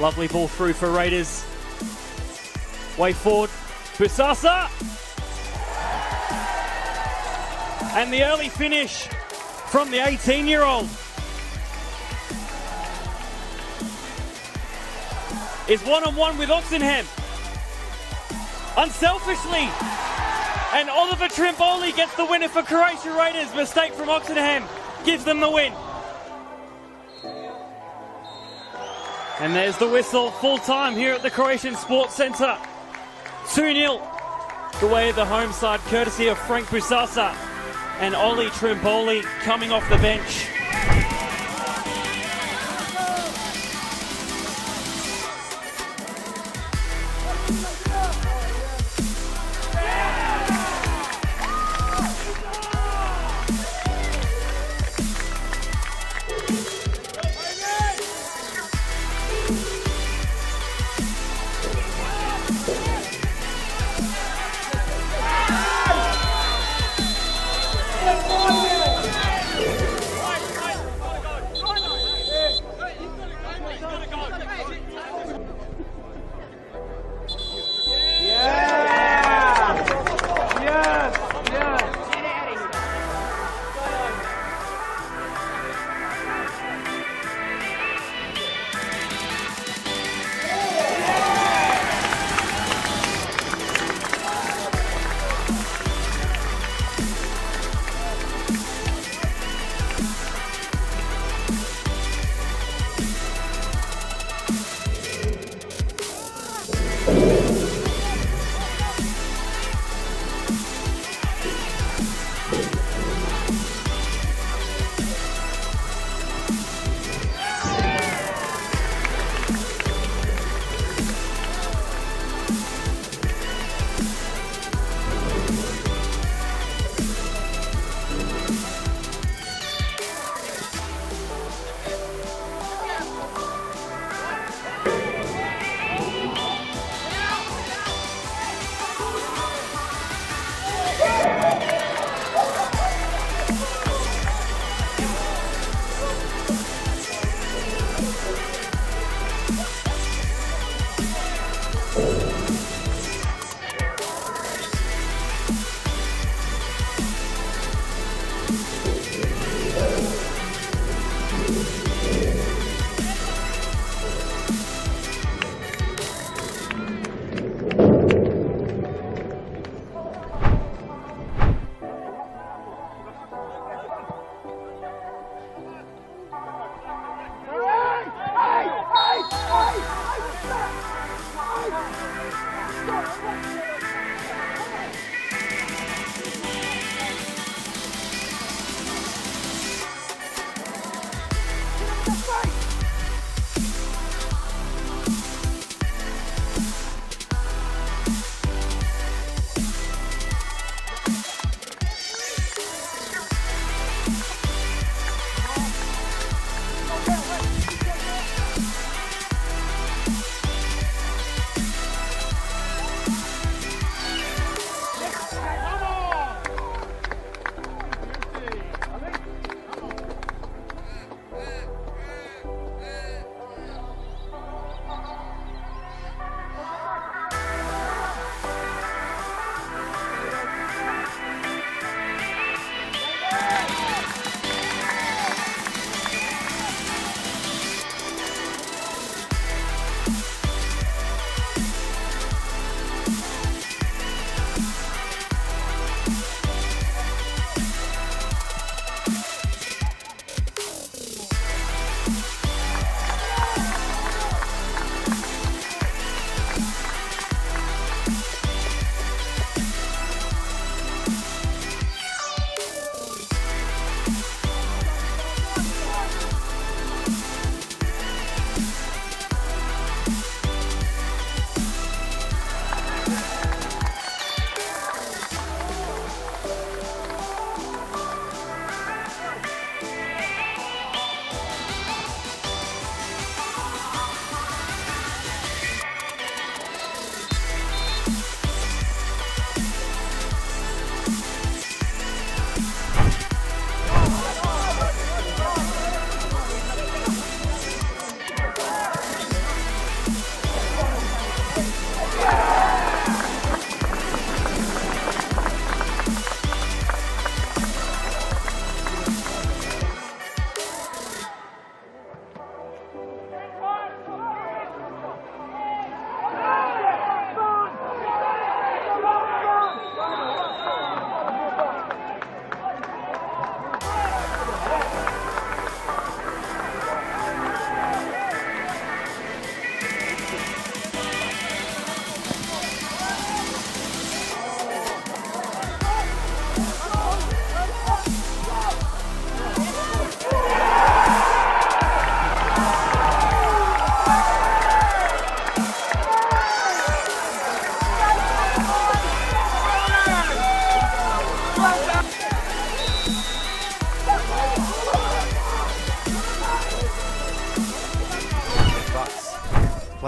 Lovely ball through for Raiders. Way forward. Busasa. And the early finish from the 18 year old is one on one with Oxenham. Unselfishly. And Oliver Trimboli gets the winner for Croatia Raiders. Mistake from Oxenham gives them the win. And there's the whistle, full time here at the Croatian Sports Centre. 2 0 the way the home side, courtesy of Frank Busasa and Ollie Trimboli coming off the bench.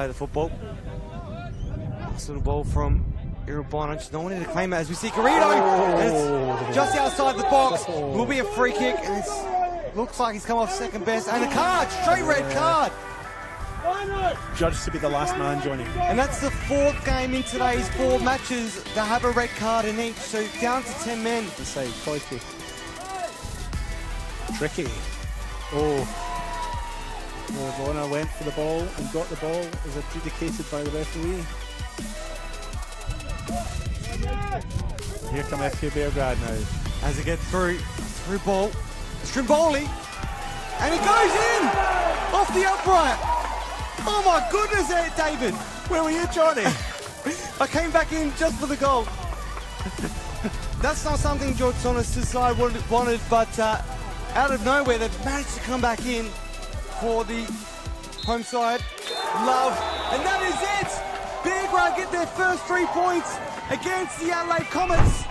Play the football. Nice little ball from Irabona. Just no one to claim it as we see Garrido. It's oh. just outside the box. Will be a free kick. And it looks like he's come off second best. And a card, straight red card. Judged to be the last man joining. And that's the fourth game in today's four matches that have a red card in each. So down to 10 men. Inside, Koike. Tricky. Oh. Bona went for the ball and got the ball as adjudicated by the referee. Here come FK Beograd now. As they get through, through ball, Strimboli, and it goes in off the upright. Oh my goodness, eh, David. Where were you, Johnny? I came back in just for the goal. That's not something George Sonos' side wanted, but uh, out of nowhere, they've managed to come back in for the home side. Love, and that is it. Beograd get their first three points against the Adelaide Comets.